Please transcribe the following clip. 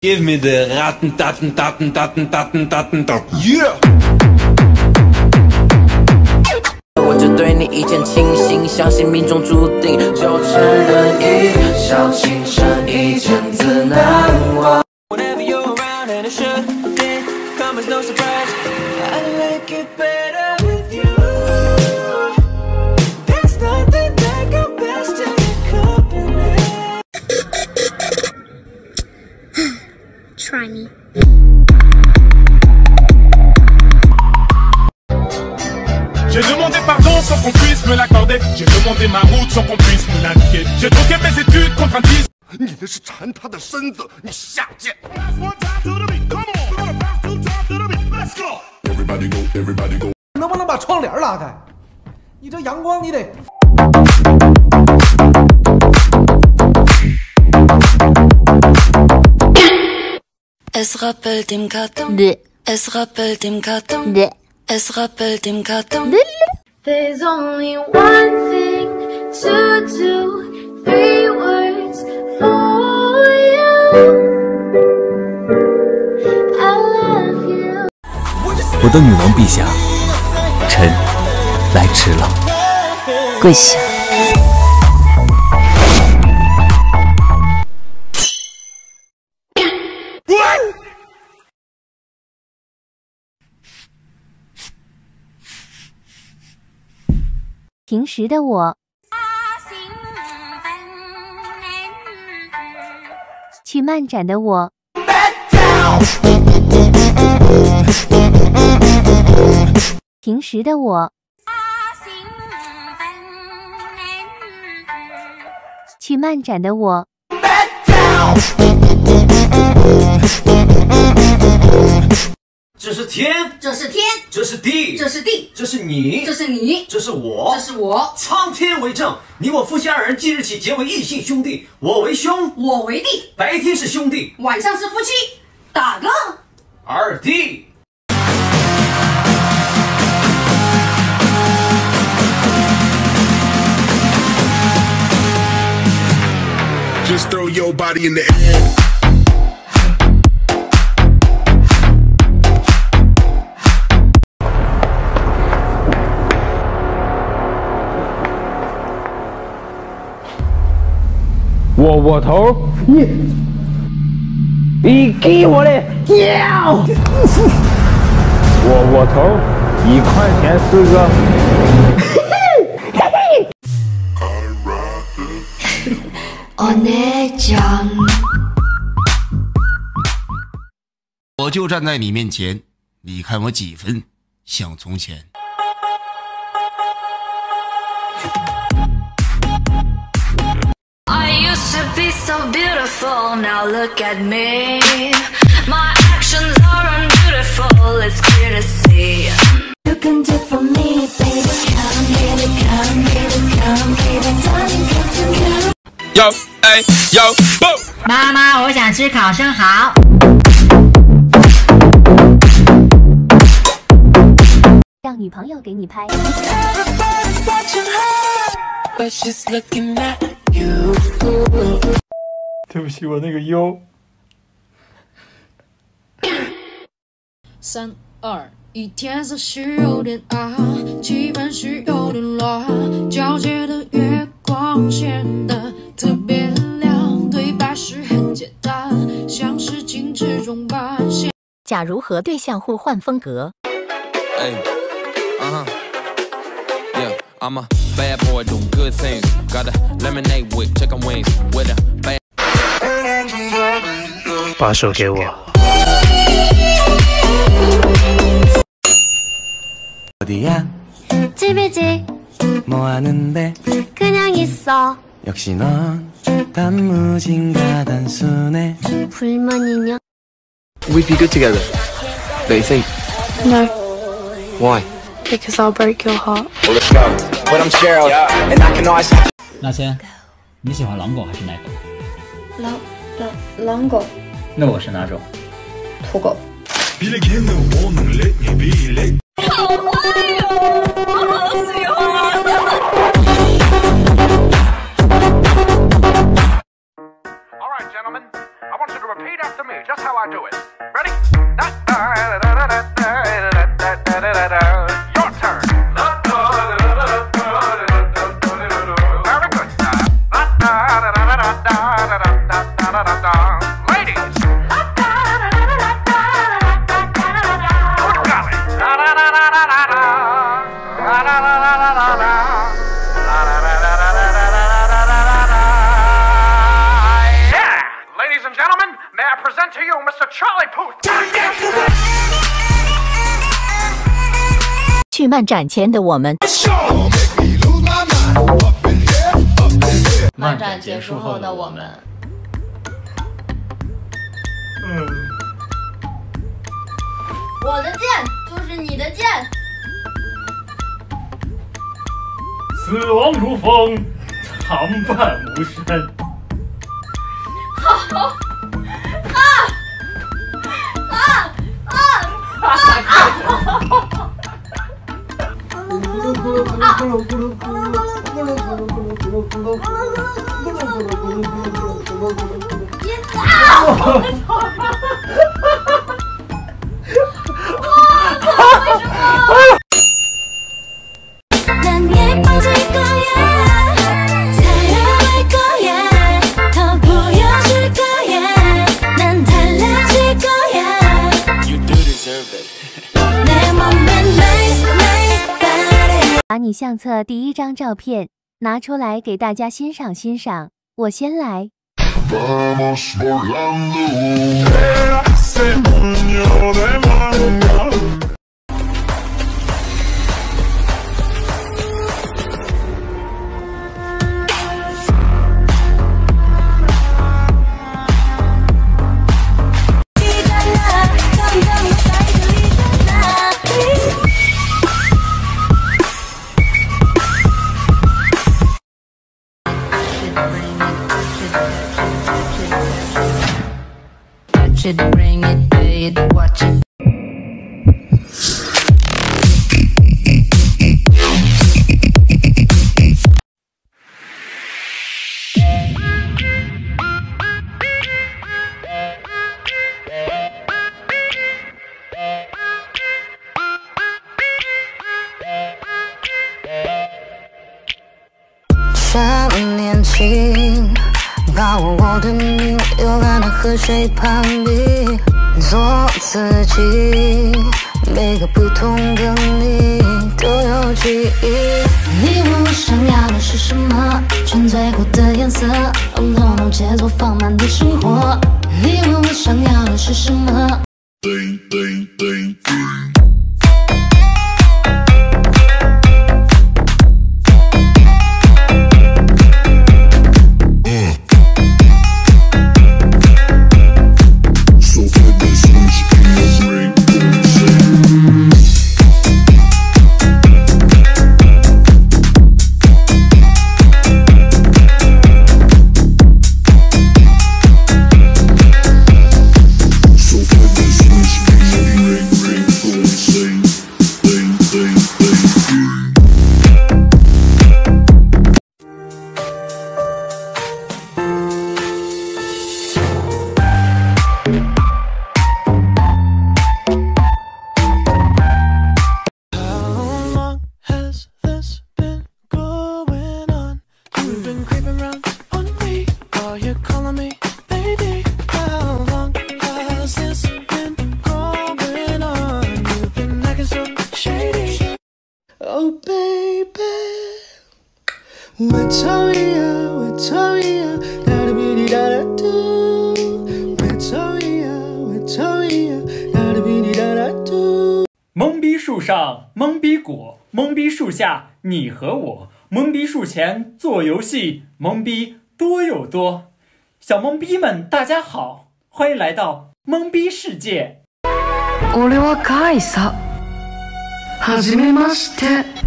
Give me the Ratten, Datten, Datten, Datten, Datten, Datten, Datten. Yeah! 我就对你一见倾心，相信命中注定，就承认一笑倾城，一见自难忘。Whenever you're around and it should come as no surprise, I like it better l'accorder. J'ai demandé ma route sans qu'on puisse me l'indiquer. J'ai troqué mes études contre un disque. 你那是馋他的身子，你下贱。 Everybody go, everybody go. 能不能把窗帘拉开？你这阳光你得。 Es rappelt im Karton. Es rappelt im Karton. Es rappelt im Karton. There's only one thing To do. Three words for you. I love you. 我的女王陛下，臣来迟了，跪下。平时的我，去漫展的我，平时的我，去漫展的我。这是天，这是天，这是地，这是地，这是你，这是你，这是我，这是我。苍天为证，你我夫妻二人即日起结为异姓兄弟，我为兄，我为弟。白天是兄弟，晚上是夫妻，打个二弟。Just throw your body in the air. 窝窝头，你你给我的要窝窝头，一块钱四个。我就站在你面前，你看我几分像从前？beautiful, now look at me. My actions are unbeautiful, it's clear to see. You can do for me, baby. Come, baby, come, baby, come, baby, darling, come to me. Yo, hey, yo, boom. 妈妈，我想吃烤生蚝。 朋友给你拍。 对不起，我那个腰。三二一，天色是有点暗，气氛是有点乱，皎洁的月光显得特别亮，对白是很简单，像是精致装扮。假如和对象互换风格 uh huh. Yeah, I'm a bad boy doing good things. Got a lemonade with chicken wings with a bad. 把手给我。 어디야? 집이지 뭐 하는데? 그냥 있어 역시 넌 단무진가 단순해. 불만 있냐? We'd be good together. Don't you think? No, Why? because I'll break your heart. Well, let's go. But I'm Gerald, and I can always. 那先，你喜欢狼狗还是奶狗？狼狼狼狗， 那我是哪种？土狗。好坏哟，我好喜漫展前的我们，漫展结束后的我们，嗯。我的剑就是你的剑，死亡如风，长伴无声。好。啊。啊。啊。啊。啊！ 아! 把你相册第一张照片拿出来给大家欣赏欣赏。我先来。谁攀比，做自己。每个不同的你都有记忆。你问我想要的是什么？穿最酷的颜色，通通节奏放慢的生活。你问我想要的是什么？Ding, ding, ding, Victoria, Victoria, da da bi da da do. Victoria, Victoria, da da bi da da do. 懵逼树上懵逼果，懵逼树下你和我，懵逼树前做游戏，懵逼多又多。小懵逼们，大家好，欢迎来到懵逼世界。俺はカイサ。はじめまして。